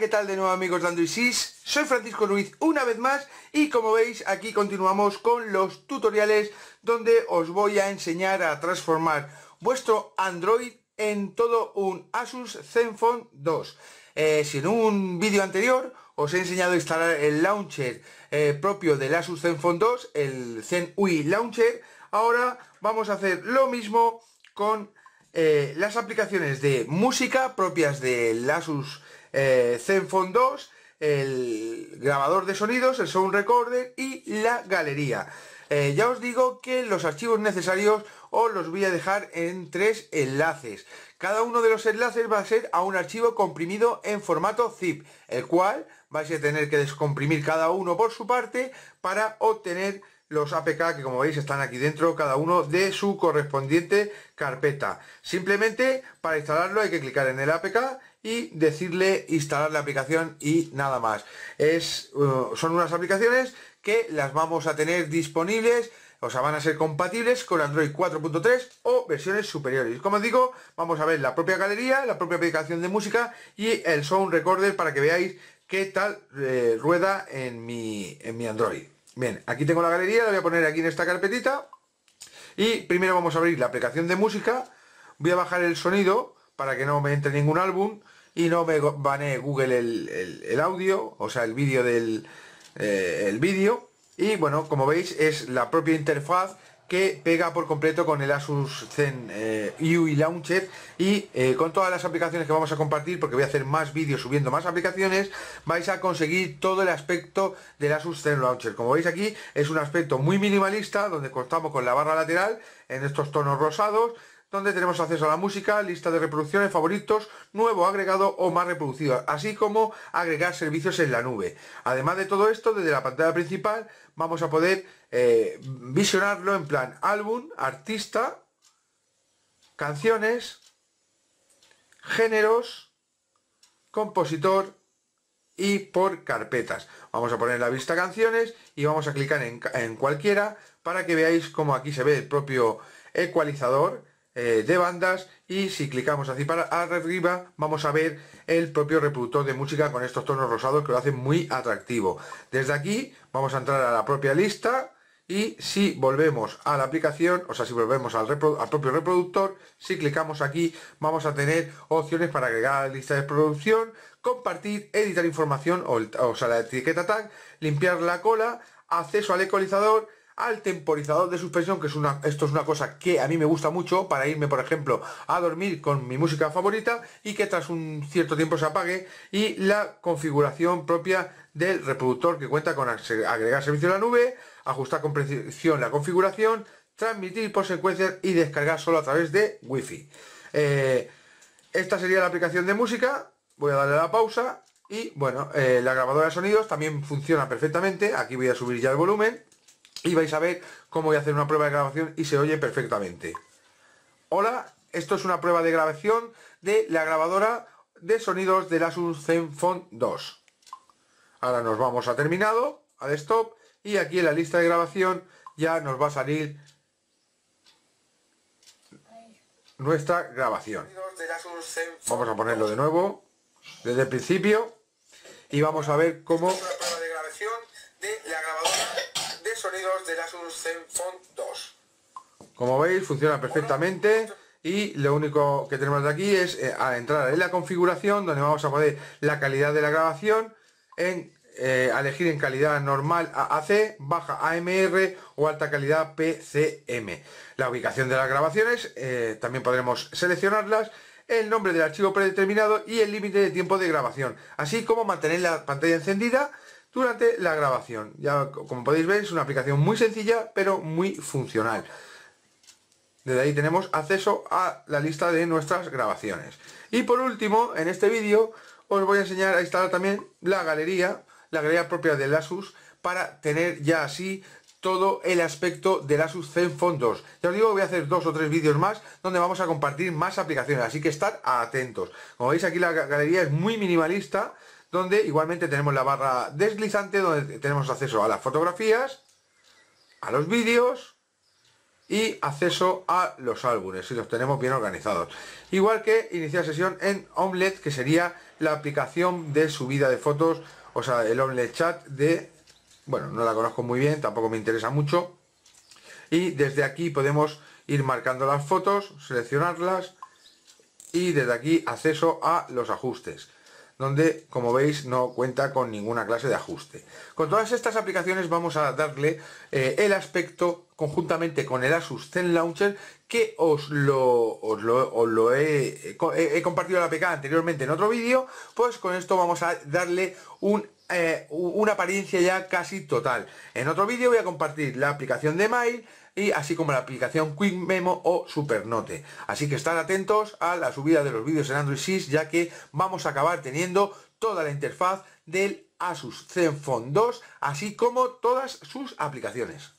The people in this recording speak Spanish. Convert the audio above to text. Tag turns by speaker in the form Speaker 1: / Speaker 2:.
Speaker 1: ¿qué tal de nuevo amigos de Android Soy Francisco Ruiz una vez más y como veis aquí continuamos con los tutoriales donde os voy a enseñar a transformar vuestro Android en todo un Asus Zenfone 2. Eh, si en un vídeo anterior os he enseñado a instalar el launcher eh, propio del Asus Zenfone 2, el Zen UI Launcher, ahora vamos a hacer lo mismo con eh, las aplicaciones de música propias del Asus eh, Zenfone 2, el grabador de sonidos, el Sound Recorder y la galería. Eh, ya os digo que los archivos necesarios os los voy a dejar en tres enlaces. Cada uno de los enlaces va a ser a un archivo comprimido en formato zip, el cual vais a tener que descomprimir cada uno por su parte para obtener los APK que como veis están aquí dentro cada uno de su correspondiente carpeta. Simplemente para instalarlo hay que clicar en el APK y decirle instalar la aplicación y nada más. Es, uh, son unas aplicaciones que las vamos a tener disponibles o sea, van a ser compatibles con Android 4.3 o versiones superiores. Como digo, vamos a ver la propia galería, la propia aplicación de música y el Sound Recorder para que veáis qué tal eh, rueda en mi, en mi Android. Bien, aquí tengo la galería, la voy a poner aquí en esta carpetita. Y primero vamos a abrir la aplicación de música. Voy a bajar el sonido para que no me entre ningún álbum y no me banee Google el, audio, o sea, el vídeo del eh, el vídeo. Y bueno, como veis, es la propia interfaz que pega por completo con el Asus Zen eh, UI Launcher y eh, con todas las aplicaciones que vamos a compartir, porque voy a hacer más vídeos subiendo más aplicaciones, vais a conseguir todo el aspecto del Asus Zen Launcher. Como veis aquí, es un aspecto muy minimalista, donde contamos con la barra lateral en estos tonos rosados, donde tenemos acceso a la música, lista de reproducciones, favoritos, nuevo agregado o más reproducido, así como agregar servicios en la nube. Además de todo esto, desde la pantalla principal vamos a poder eh, visionarlo en plan álbum, artista, canciones, géneros, compositor y por carpetas. Vamos a poner la vista canciones y vamos a clicar en, en cualquiera para que veáis cómo aquí se ve el propio ecualizador eh, de bandas y si clicamos así para arriba vamos a ver el propio reproductor de música con estos tonos rosados que lo hacen muy atractivo. Desde aquí vamos a entrar a la propia lista y si volvemos a la aplicación, o sea, si volvemos al, propio reproductor, si clicamos aquí vamos a tener opciones para agregar a la lista de producción, compartir, editar información, o, o sea, la etiqueta tag, limpiar la cola, acceso al ecualizador, al temporizador de suspensión, que es una, esto es una cosa que a mí me gusta mucho para irme, por ejemplo, a dormir con mi música favorita y que tras un cierto tiempo se apague y la configuración propia del reproductor que cuenta con agregar servicio a la nube, ajustar con precisión la configuración, transmitir por secuencias y descargar solo a través de wifi. Eh, esta sería la aplicación de música, voy a darle la pausa y bueno, eh, la grabadora de sonidos también funciona perfectamente, aquí voy a subir ya el volumen y vais a ver cómo voy a hacer una prueba de grabación y se oye perfectamente. Hola, esto es una prueba de grabación de la grabadora de sonidos del Asus Zenfone 2. Ahora nos vamos a terminado, al stop, y aquí en la lista de grabación ya nos va a salir nuestra grabación. Vamos a ponerlo de nuevo, desde el principio, y vamos a ver cómo del Asus Zenfone 2. Como veis funciona perfectamente y lo único que tenemos de aquí es eh, a entrar en la configuración donde vamos a poner la calidad de la grabación en eh, elegir en calidad normal AAC, baja AMR o alta calidad PCM. La ubicación de las grabaciones eh, también podremos seleccionarlas, el nombre del archivo predeterminado y el límite de tiempo de grabación, así como mantener la pantalla encendida durante la grabación. Ya como podéis ver es una aplicación muy sencilla pero muy funcional. Desde ahí tenemos acceso a la lista de nuestras grabaciones. Y por último, en este vídeo os voy a enseñar a instalar también la galería, la galería propia del Asus, para tener ya así todo el aspecto del Asus Zenfone 2. Ya os digo, voy a hacer dos o tres vídeos más donde vamos a compartir más aplicaciones, así que estad atentos. Como veis aquí la galería es muy minimalista, donde igualmente tenemos la barra deslizante donde tenemos acceso a las fotografías, a los vídeos y acceso a los álbumes si los tenemos bien organizados. Igual que iniciar sesión en Omlet, que sería la aplicación de subida de fotos, o sea, el Omlet Chat de, bueno, no la conozco muy bien, tampoco me interesa mucho. Y desde aquí podemos ir marcando las fotos, seleccionarlas y desde aquí acceso a los ajustes donde como veis no cuenta con ninguna clase de ajuste. Con todas estas aplicaciones vamos a darle eh, el aspecto conjuntamente con el Asus Zen Launcher que os lo, lo, he, compartido la APK anteriormente en otro vídeo, pues con esto vamos a darle un eh, una apariencia ya casi total. En otro vídeo voy a compartir la aplicación de Mail, y así como la aplicación Quick Memo o Supernote. Así que están atentos a la subida de los vídeos en Android 6 ya que vamos a acabar teniendo toda la interfaz del Asus Zenfone 2 así como todas sus aplicaciones.